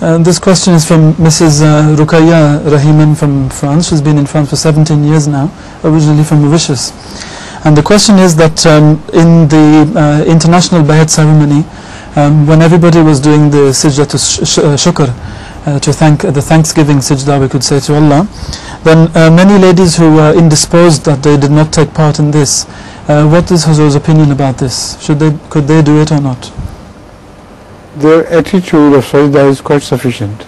Uh, this question is from Mrs. Uh, Rukaya Rahiman from France. She's been in France for 17 years now, originally from Mauritius. And the question is that um, in the uh, international bayat ceremony, um, when everybody was doing the sijda to sh uh, shukr, uh, to thank uh, the thanksgiving sijda we could say to Allah, then uh, many ladies who were indisposed that they did not take part in this, what is Hazur's opinion about this? Should they, could they do it or not? Their attitude of sajda is quite sufficient.